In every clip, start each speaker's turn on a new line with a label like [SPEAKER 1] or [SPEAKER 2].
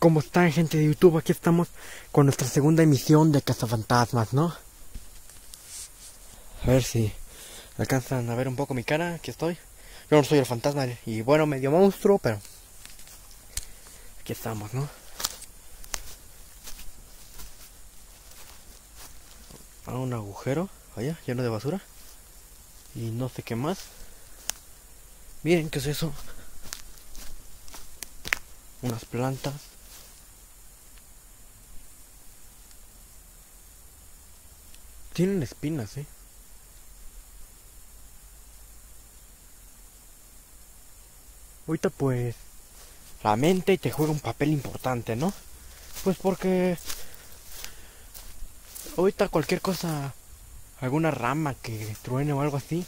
[SPEAKER 1] ¿Cómo están gente de YouTube? Aquí estamos con nuestra segunda emisión de Cazafantasmas, ¿no? A ver si alcanzan a ver un poco mi cara, aquí estoy. Yo no soy el fantasma y bueno, medio monstruo, pero aquí estamos, ¿no? A un agujero, allá, lleno de basura. Y no sé qué más. Miren, ¿qué es eso? Unas plantas. Tienen espinas, ¿eh? Ahorita pues la mente te juega un papel importante, ¿no? Pues porque ahorita cualquier cosa, alguna rama que truene o algo así,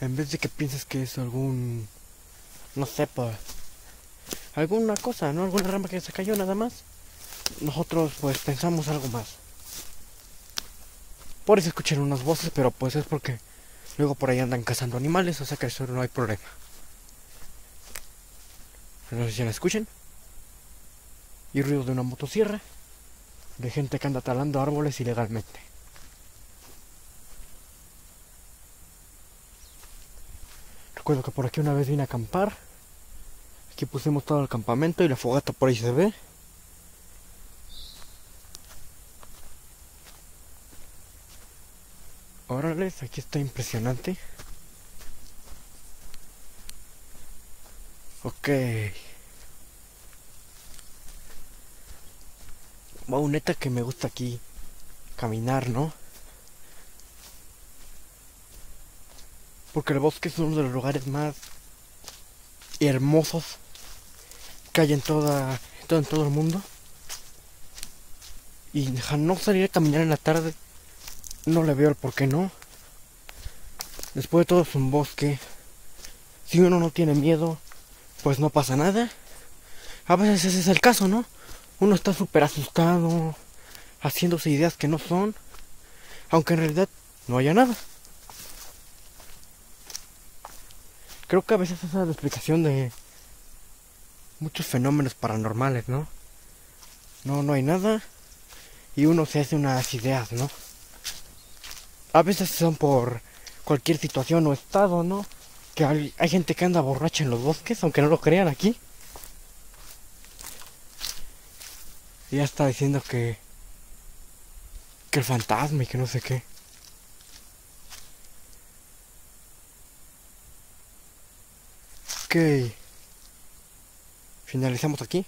[SPEAKER 1] en vez de que pienses que es algún, no sé, pues, alguna cosa, ¿no? Alguna rama que se cayó nada más, nosotros pues pensamos algo más. Por eso escuchan unas voces, pero pues es porque luego por ahí andan cazando animales, o sea que eso no hay problema. No sé si la escuchen. Y ruido de una motosierra. De gente que anda talando árboles ilegalmente. Recuerdo que por aquí una vez vine a acampar. Aquí pusimos todo el campamento y la fogata por ahí se ve. Órale, aquí está impresionante. Ok. Wow, neta que me gusta aquí caminar, ¿no? Porque el bosque es uno de los lugares más hermosos que hay en toda, todo, en todo el mundo. Y no salir a caminar en la tarde no le veo el por qué no. Después de todo es un bosque. Si uno no tiene miedo, pues no pasa nada. A veces ese es el caso, ¿no? Uno está súper asustado, haciéndose ideas que no son, aunque en realidad no haya nada. Creo que a veces esa es la explicación de muchos fenómenos paranormales, ¿no? No, no hay nada y uno se hace unas ideas, ¿no? A veces son por cualquier situación o estado, ¿no? Que hay, gente que anda borracha en los bosques, aunque no lo crean aquí. Y ya está diciendo que. que el fantasma y que no sé qué. Ok. Finalizamos aquí.